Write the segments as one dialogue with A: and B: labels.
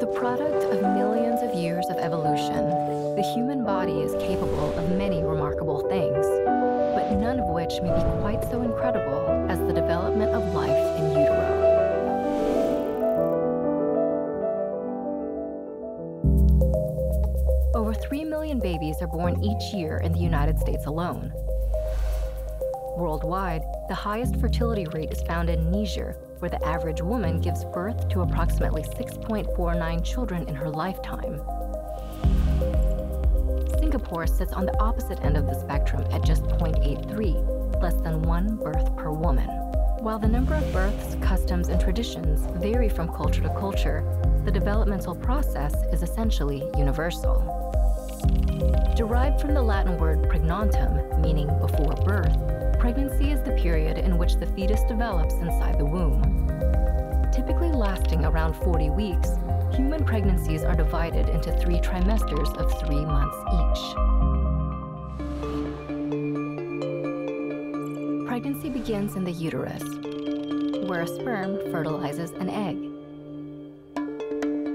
A: The product of millions of years of evolution, the human body is capable of many remarkable things, but none of which may be quite so incredible as the development of life in utero. Over 3 million babies are born each year in the United States alone. Worldwide, the highest fertility rate is found in Niger, where the average woman gives birth to approximately 6.49 children in her lifetime. Singapore sits on the opposite end of the spectrum at just 0.83, less than one birth per woman. While the number of births, customs, and traditions vary from culture to culture, the developmental process is essentially universal. Derived from the Latin word praegnantem, meaning before birth, pregnancy is the period in which the fetus develops inside the womb. Typically lasting around 40 weeks, human pregnancies are divided into three trimesters of three months each. Pregnancy begins in the uterus, where a sperm fertilizes an egg.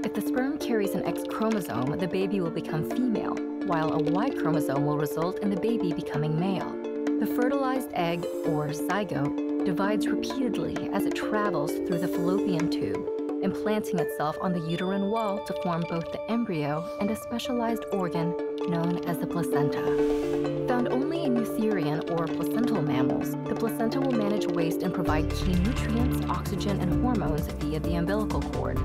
A: If the sperm carries an X chromosome, the baby will become female, while a Y chromosome will result in the baby becoming male. The fertilized egg, or zygote, divides repeatedly as it travels through the fallopian tube, implanting itself on the uterine wall to form both the embryo and a specialized organ known as the placenta. Found only in eutherian or placental mammals, the placenta will manage waste and provide key nutrients, oxygen, and hormones via the umbilical cord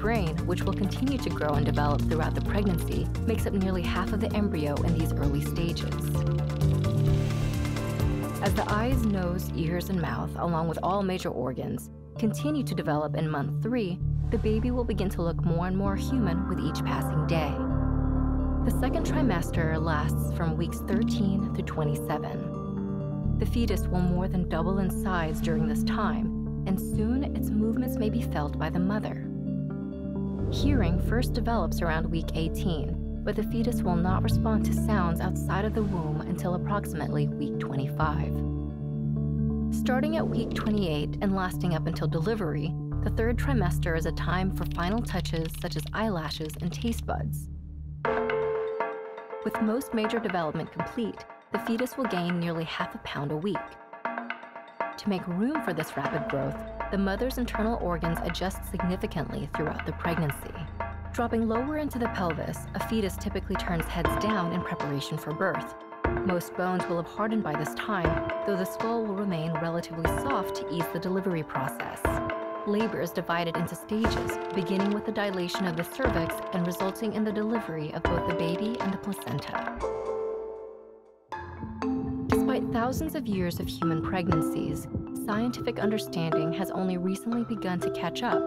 A: brain, which will continue to grow and develop throughout the pregnancy, makes up nearly half of the embryo in these early stages. As the eyes, nose, ears, and mouth, along with all major organs, continue to develop in month three, the baby will begin to look more and more human with each passing day. The second trimester lasts from weeks 13 to 27. The fetus will more than double in size during this time, and soon its movements may be felt by the mother. Hearing first develops around week 18, but the fetus will not respond to sounds outside of the womb until approximately week 25. Starting at week 28 and lasting up until delivery, the third trimester is a time for final touches such as eyelashes and taste buds. With most major development complete, the fetus will gain nearly half a pound a week. To make room for this rapid growth, the mother's internal organs adjust significantly throughout the pregnancy. Dropping lower into the pelvis, a fetus typically turns heads down in preparation for birth. Most bones will have hardened by this time, though the skull will remain relatively soft to ease the delivery process. Labor is divided into stages, beginning with the dilation of the cervix and resulting in the delivery of both the baby and the placenta. Thousands of years of human pregnancies, scientific understanding has only recently begun to catch up,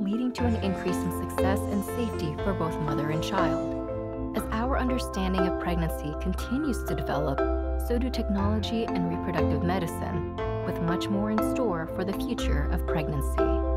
A: leading to an increase in success and safety for both mother and child. As our understanding of pregnancy continues to develop, so do technology and reproductive medicine, with much more in store for the future of pregnancy.